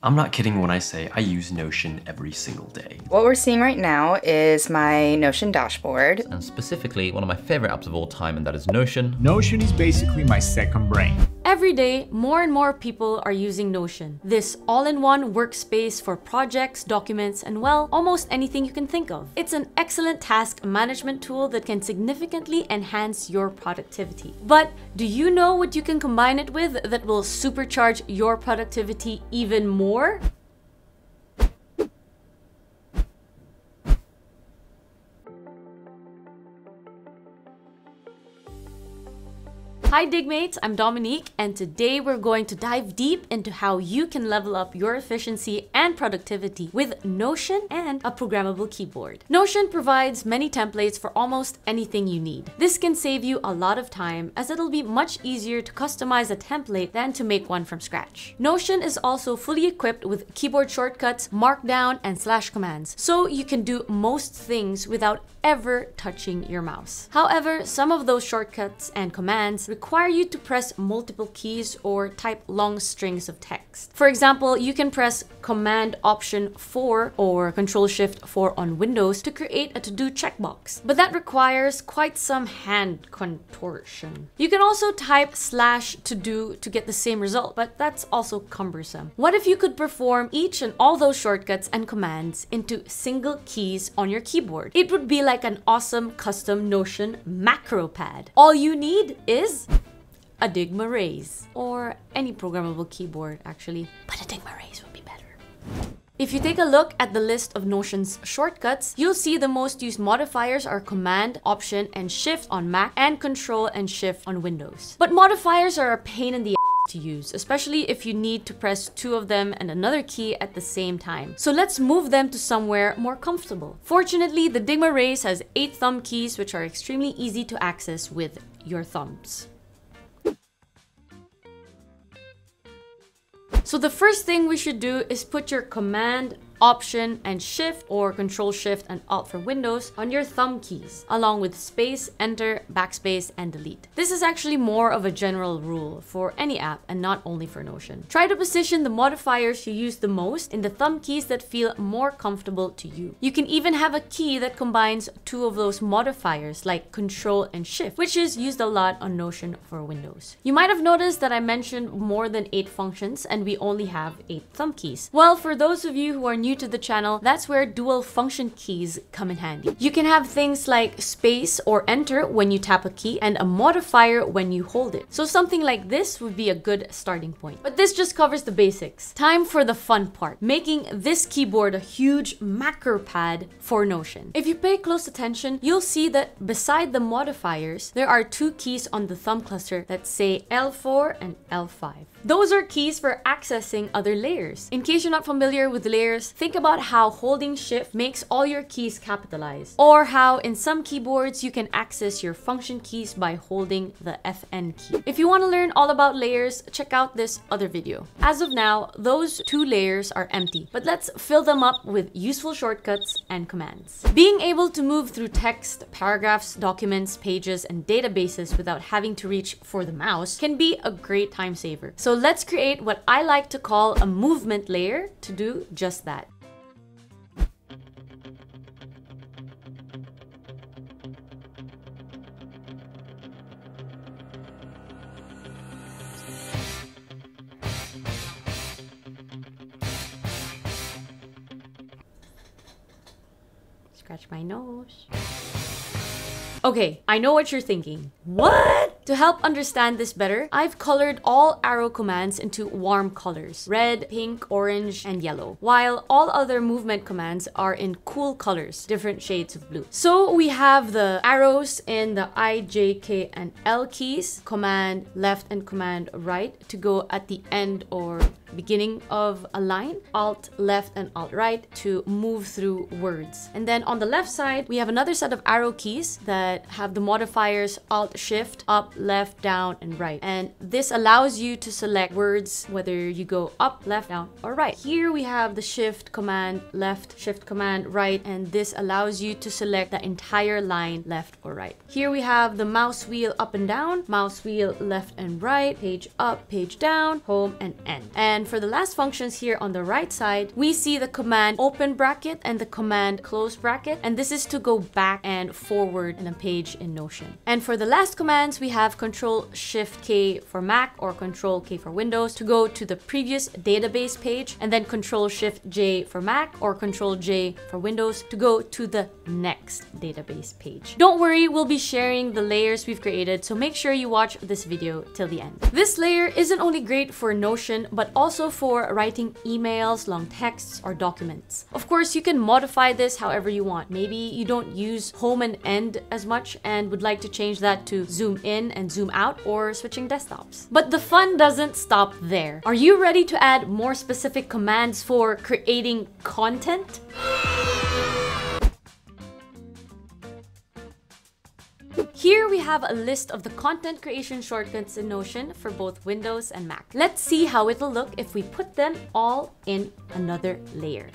I'm not kidding when I say I use Notion every single day. What we're seeing right now is my Notion dashboard. And specifically, one of my favorite apps of all time, and that is Notion. Notion is basically my second brain. Every day, more and more people are using Notion. This all-in-one workspace for projects, documents, and well, almost anything you can think of. It's an excellent task management tool that can significantly enhance your productivity. But do you know what you can combine it with that will supercharge your productivity even more? Hi Dygmates, I'm Dominique, and today we're going to dive deep into how you can level up your efficiency and productivity with Notion and a programmable keyboard. Notion provides many templates for almost anything you need. This can save you a lot of time as it'll be much easier to customize a template than to make one from scratch. Notion is also fully equipped with keyboard shortcuts, markdown, and slash commands, so you can do most things without ever touching your mouse. However, some of those shortcuts and commands require you to press multiple keys or type long strings of text. For example, you can press Command Option 4 or Control Shift 4 on Windows to create a to-do checkbox, but that requires quite some hand contortion. You can also type slash to do to get the same result, but that's also cumbersome. What if you could perform each and all those shortcuts and commands into single keys on your keyboard? It would be like an awesome custom Notion macro pad. All you need is a Dygma Raise or any programmable keyboard actually, but a Dygma Raise would be better. If you take a look at the list of Notion's shortcuts, you'll see the most used modifiers are Command, Option, and Shift on Mac and Control and Shift on Windows. But modifiers are a pain in the ass to use, especially if you need to press two of them and another key at the same time. So let's move them to somewhere more comfortable. Fortunately, the Dygma Raise has eight thumb keys which are extremely easy to access with your thumbs. So the first thing we should do is put your command Option and Shift or Control Shift and Alt for Windows on your thumb keys, along with Space, Enter, Backspace, and Delete. This is actually more of a general rule for any app and not only for Notion. Try to position the modifiers you use the most in the thumb keys that feel more comfortable to you. You can even have a key that combines two of those modifiers like Control and Shift, which is used a lot on Notion for Windows. You might have noticed that I mentioned more than eight functions and we only have eight thumb keys. Well, for those of you who are new new to the channel, that's where dual function keys come in handy. You can have things like space or enter when you tap a key and a modifier when you hold it. So something like this would be a good starting point. But this just covers the basics. Time for the fun part, making this keyboard a huge macro pad for Notion. If you pay close attention, you'll see that beside the modifiers, there are two keys on the thumb cluster that say L4 and L5. Those are keys for accessing other layers. In case you're not familiar with layers, think about how holding shift makes all your keys capitalized, or how in some keyboards you can access your function keys by holding the FN key. If you want to learn all about layers, check out this other video. As of now, those two layers are empty, but let's fill them up with useful shortcuts and commands. Being able to move through text, paragraphs, documents, pages, and databases without having to reach for the mouse can be a great time saver. So let's create what I like to call a movement layer to do just that. Scratch my nose. Okay, I know what you're thinking. What? To help understand this better, I've colored all arrow commands into warm colors, red, pink, orange, and yellow, while all other movement commands are in cool colors, different shades of blue. So we have the arrows in the I, J, K, and L keys, command left and command right to go at the end or beginning of a line, alt left and alt right to move through words. And then on the left side, we have another set of arrow keys that have the modifiers alt shift, up, left, down, and right. And this allows you to select words whether you go up, left, down, or right. Here we have the shift command left, shift command right, and this allows you to select the entire line left or right. Here we have the mouse wheel up and down, mouse wheel left and right, page up, page down, home, and end. And for the last functions here on the right side, we see the command open bracket and the command close bracket. And this is to go back and forward in a page in Notion. And for the last commands, we have Control Shift K for Mac or Control K for Windows to go to the previous database page and then Control Shift J for Mac or Control J for Windows to go to the next database page. Don't worry, we'll be sharing the layers we've created, so make sure you watch this video till the end. This layer isn't only great for Notion, but also for writing emails, long texts, or documents. Of course, you can modify this however you want. Maybe you don't use home and end as much and would like to change that to zoom in and zoom out or switching desktops. But the fun doesn't stop there. Are you ready to add more specific commands for creating content? Here we have a list of the content creation shortcuts in Notion for both Windows and Mac. Let's see how it'll look if we put them all in another layer.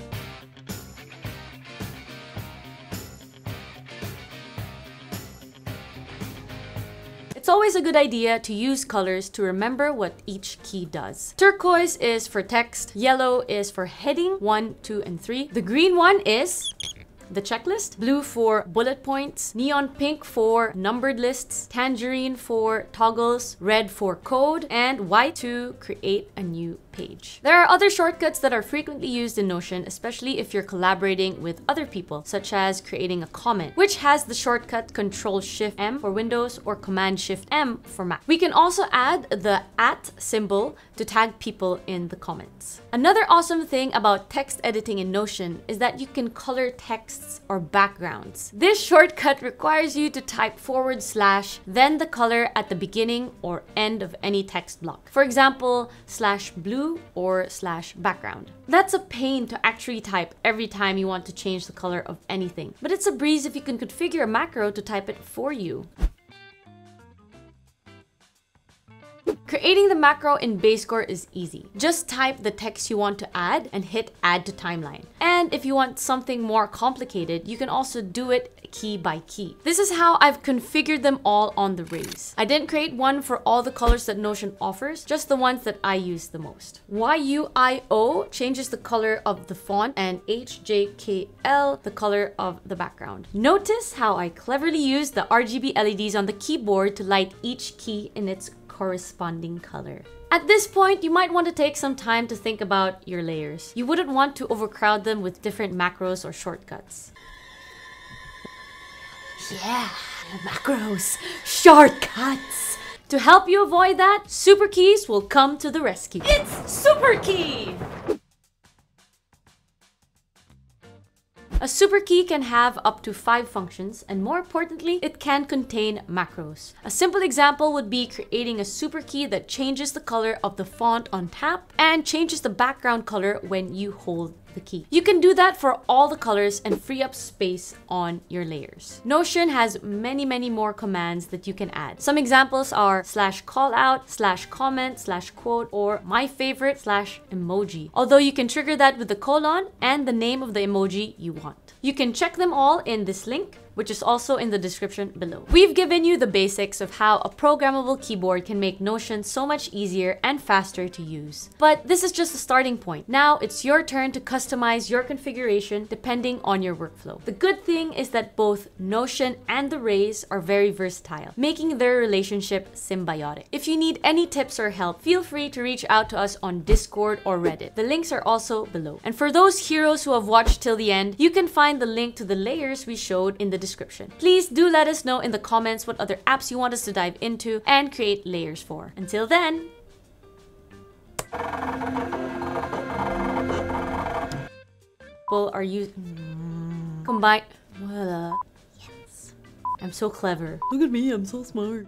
Always a good idea to use colors to remember what each key does. Turquoise is for text, yellow is for heading 1, 2, and 3. The green one is the checklist, blue for bullet points, neon pink for numbered lists, tangerine for toggles, red for code, and white to create a new page. There are other shortcuts that are frequently used in Notion, especially if you're collaborating with other people, such as creating a comment, which has the shortcut Control Shift M for Windows or Command Shift M for Mac. We can also add the at symbol to tag people in the comments. Another awesome thing about text editing in Notion is that you can color or backgrounds. This shortcut requires you to type forward slash, then the color at the beginning or end of any text block. For example, slash blue or slash background. That's a pain to actually type every time you want to change the color of anything, but it's a breeze if you can configure a macro to type it for you. Creating the macro in Bazecor is easy. Just type the text you want to add and hit add to timeline. And if you want something more complicated, you can also do it key by key. This is how I've configured them all on the Raise. I didn't create one for all the colors that Notion offers, just the ones that I use the most. YUIO changes the color of the font and HJKL the color of the background. Notice how I cleverly used the RGB LEDs on the keyboard to light each key in its corresponding color. At this point, you might want to take some time to think about your layers. You wouldn't want to overcrowd them with different macros or shortcuts. Yeah, macros, shortcuts. To help you avoid that, Super Keys will come to the rescue. It's Super Key! A super key can have up to five functions, and more importantly, it can contain macros. A simple example would be creating a super key that changes the color of the font on tap and changes the background color when you hold the key. You can do that for all the colors and free up space on your layers. Notion has many, many more commands that you can add. Some examples are slash callout, slash comment, slash quote, or my favorite, slash emoji. Although you can trigger that with the colon and the name of the emoji you want. You can check them all in this link which is also in the description below. We've given you the basics of how a programmable keyboard can make Notion so much easier and faster to use. But this is just a starting point. Now it's your turn to customize your configuration depending on your workflow. The good thing is that both Notion and the Raise are very versatile, making their relationship symbiotic. If you need any tips or help, feel free to reach out to us on Discord or Reddit. The links are also below. And for those heroes who have watched till the end, you can find the link to the layers we showed in the description. Please do let us know in the comments what other apps you want us to dive into and create layers for. Until then, people are using combine. Yes, I'm so clever. Look at me, I'm so smart.